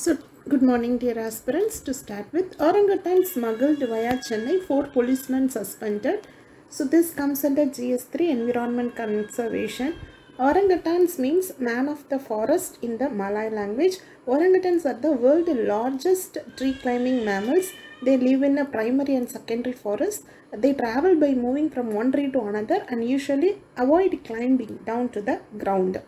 So, good morning, dear aspirants. To start with, orangutan smuggled via Chennai, four policemen suspended. So, this comes under GS3 Environment Conservation. Orangutans means man of the forest in the Malay language. Orangutans are the world's largest tree climbing mammals. They live in a primary and secondary forest. They travel by moving from one tree to another and usually avoid climbing down to the ground.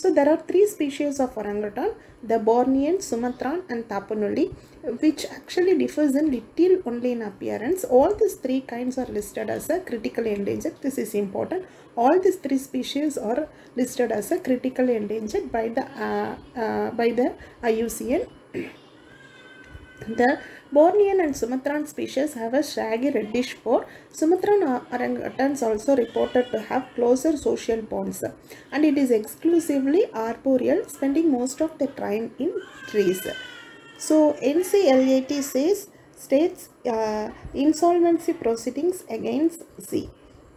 So there are three species of orangutan, the Bornean, Sumatran and Tapanuli, which actually differs in little only in appearance. All these three kinds are listed as a critically endangered. This is important. All these three species are listed as a critically endangered by the uh, uh, by the IUCN. The Bornean and Sumatran species have a shaggy reddish fur. Sumatran orangutans also reported to have closer social bonds and it is exclusively arboreal, spending most of the time in trees. So NCLAT says states uh, insolvency proceedings against C.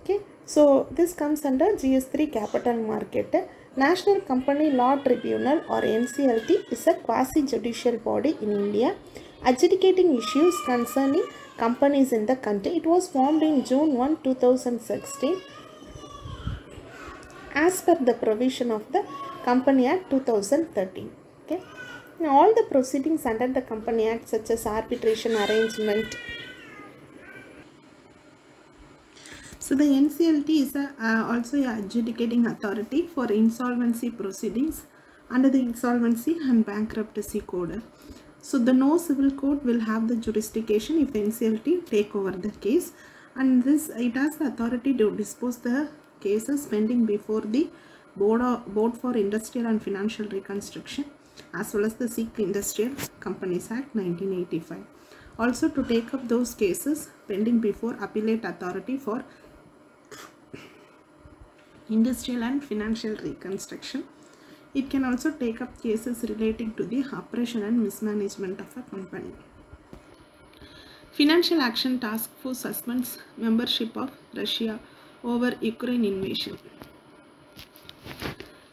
Okay, so this comes under GS3 capital market. National Company Law Tribunal or NCLT is a quasi judicial body in India adjudicating issues concerning companies in the country. It was formed in June 1, 2016 as per the provision of the Company Act 2013. Okay. Now, all the proceedings under the Company Act such as arbitration arrangement. So the NCLT is a, uh, also a adjudicating authority for insolvency proceedings under the Insolvency and Bankruptcy Code. So the no civil court will have the jurisdiction if NCLT take over the case and this it has the authority to dispose the cases pending before the board, of, board for industrial and financial reconstruction as well as the Sick Industrial Companies Act 1985. Also to take up those cases pending before appellate authority for industrial and financial reconstruction it can also take up cases relating to the operation and mismanagement of a company. Financial Action Task Force suspends membership of Russia over Ukraine invasion.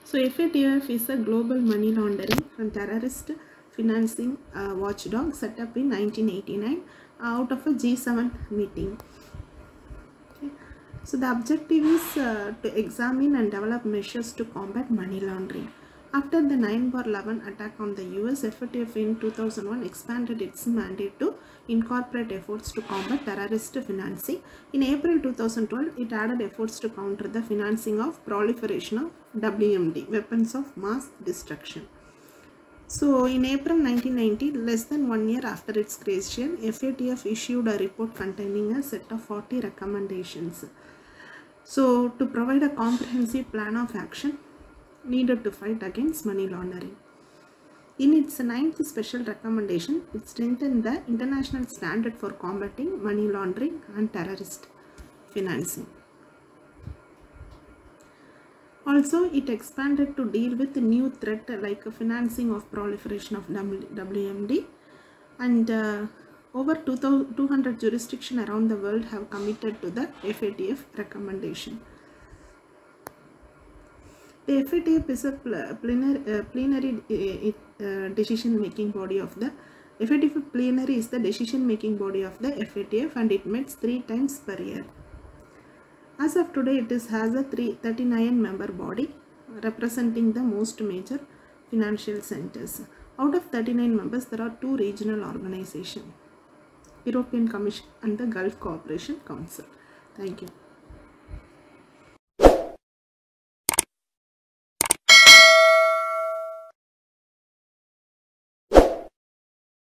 So FATF is a global money laundering and terrorist financing uh, watchdog set up in 1989 out of a G7 meeting. Okay. So the objective is uh, to examine and develop measures to combat money laundering. After the 9 bar 11 attack on the US, FATF in 2001 expanded its mandate to incorporate efforts to combat terrorist financing. In April 2012, it added efforts to counter the financing of proliferation of WMD, weapons of mass destruction. So, in April 1990, less than one year after its creation, FATF issued a report containing a set of 40 recommendations. So, to provide a comprehensive plan of action, needed to fight against money laundering. In its ninth special recommendation, it strengthened the international standard for combating money laundering and terrorist financing. Also, it expanded to deal with new threat like financing of proliferation of WMD and uh, over 200 jurisdictions around the world have committed to the FATF recommendation. FATF is a plenary, uh, plenary uh, uh, decision making body of the FATF plenary is the decision making body of the FATF and it meets three times per year. As of today, it is has a three, 39 member body representing the most major financial centers. Out of 39 members, there are two regional organizations, European Commission and the Gulf Cooperation Council. Thank you.